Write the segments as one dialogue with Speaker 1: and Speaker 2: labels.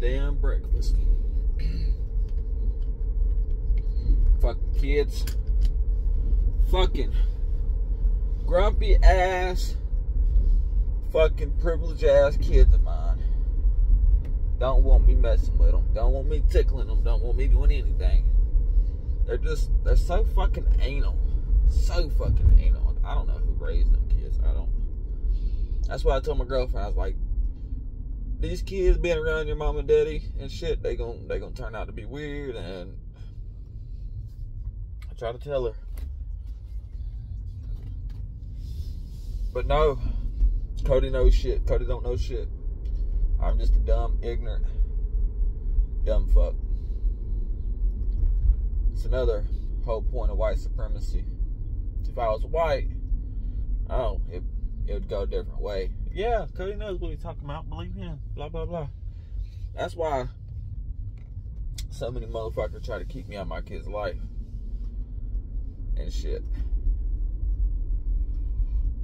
Speaker 1: damn breakfast. Fucking kids. Fucking grumpy ass, fucking privileged ass kids of mine. Don't want me messing with them. Don't want me tickling them. Don't want me doing anything. They're just, they're so fucking anal. So fucking anal. I don't know who raised them kids. I don't. That's why I told my girlfriend, I was like, these kids being around your mom and daddy and shit, they gon' they gonna turn out to be weird and I try to tell her. But no, Cody knows shit. Cody don't know shit. I'm just a dumb, ignorant, dumb fuck. It's another whole point of white supremacy. If I was white, oh, it, it would go a different way. Yeah, Cody knows what he's talking about. Believe him. Blah, blah, blah. That's why so many motherfuckers try to keep me out of my kid's life and shit.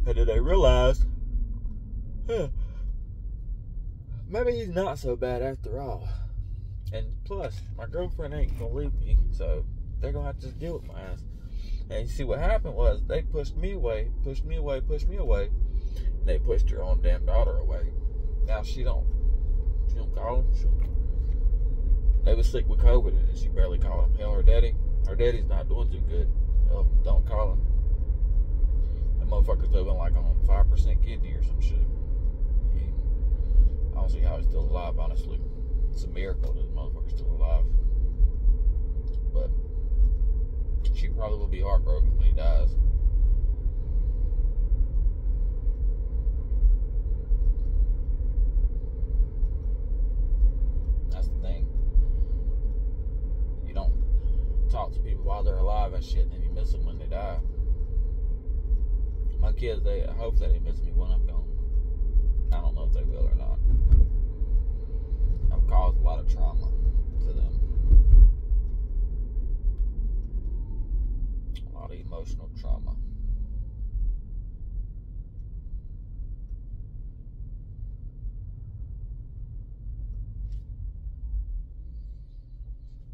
Speaker 1: And then they realized, huh, maybe he's not so bad after all. And plus, my girlfriend ain't gonna leave me, so they're gonna have to deal with my ass. And you see what happened was they pushed me away, pushed me away, pushed me away, they pushed her own damn daughter away. Now she don't, she don't call him. She, they was sick with COVID and she barely called him. Hell, her daddy, her daddy's not doing too good. Hell, don't call him. That motherfucker's living like on five percent kidney or some shit. He, I don't see how he's still alive. Honestly, it's a miracle that the motherfucker's still alive. But she probably will be heartbroken when he dies. That's the thing. You don't talk to people while they're alive and shit, and you miss them when they die. My kids, they I hope that they miss me when I'm gone. I don't know if they will or not. I've caused a lot of trauma to them. A lot of emotional trauma.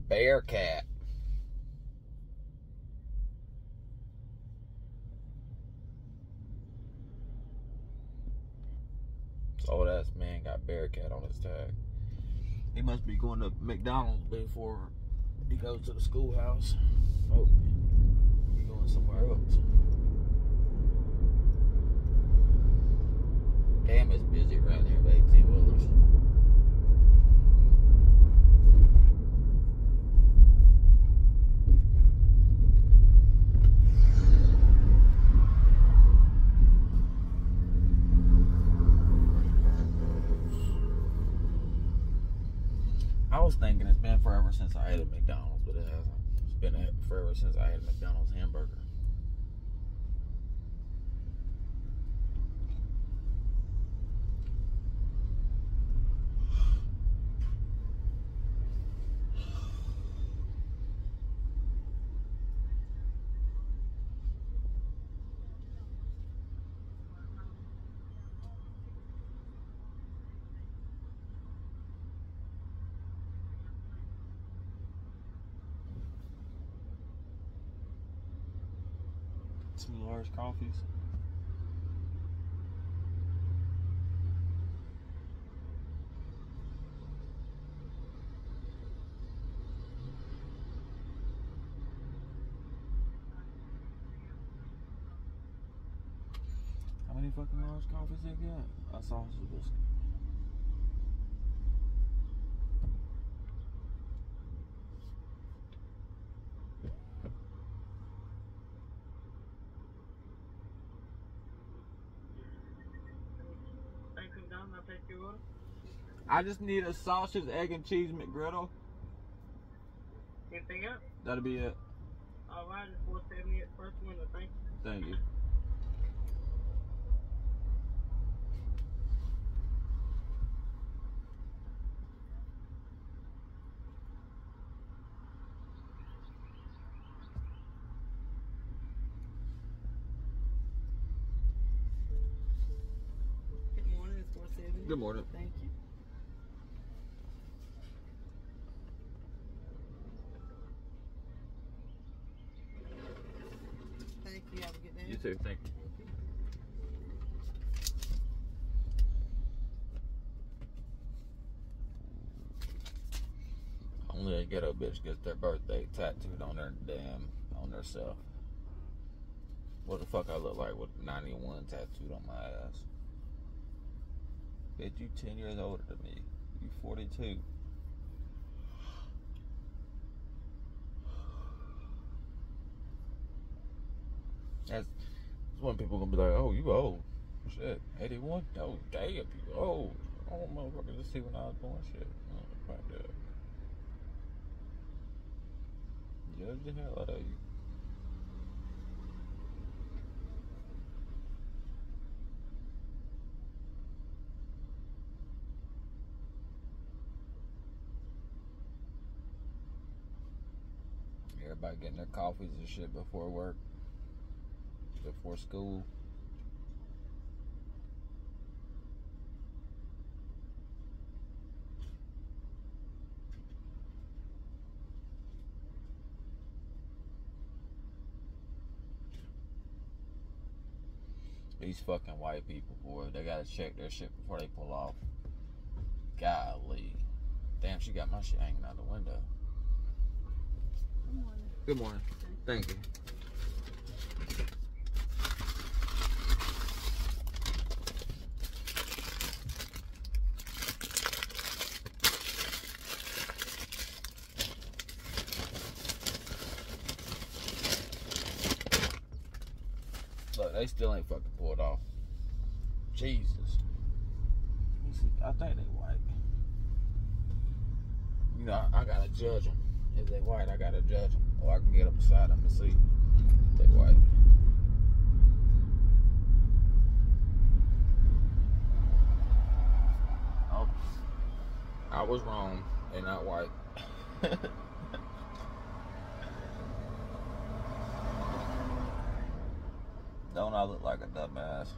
Speaker 1: Bearcat. This old ass man got Bearcat on his tag. He must be going to McDonald's before he goes to the schoolhouse. Oh, he going somewhere else. Damn, it's busy around here with 18 wheelers. I was thinking it's been forever since I ate at McDonald's, but it hasn't. It's been forever since I ate a McDonald's hamburger. Two large coffees. How many fucking large coffees they got? A sausage biscuit.
Speaker 2: Take your order.
Speaker 1: I just need a sausage, egg, and cheese McGriddle.
Speaker 2: Anything else?
Speaker 1: That'll be it.
Speaker 2: All right, it's 470 at first window. Thank you.
Speaker 1: Thank you.
Speaker 2: Good morning. Thank you.
Speaker 1: Thank you.
Speaker 2: Have a good day. You
Speaker 1: too. Thank you. Only a ghetto bitch gets their birthday tattooed on their damn on their self. What the fuck I look like with 91 tattooed on my ass? Bitch, you 10 years older than me. You 42. That's, that's when people gonna be like, oh, you old. Shit, 81? Oh, damn, you old. Oh, motherfucker, just see when I was born. Shit. Judge the hell out of you. Everybody getting their coffees and shit before work, before school. These fucking white people, boy, they gotta check their shit before they pull off. Golly. Damn, she got my shit hanging out the window.
Speaker 2: Good morning.
Speaker 1: Good morning. Thank you. Look, they still ain't fucking pulled off. Jesus. I think they white. You know, I, I gotta judge them. If they white, I gotta judge them. Or I can get up beside them and see if they white. Oh, I was wrong. They're not white. Don't I look like a dumbass?